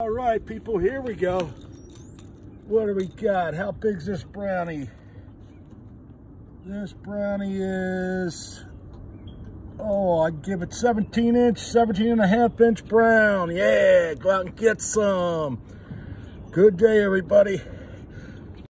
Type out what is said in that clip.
All right, people, here we go. What do we got? How big's this brownie? This brownie is, oh, I'd give it 17 inch, 17 and a half inch brown. Yeah, go out and get some. Good day, everybody.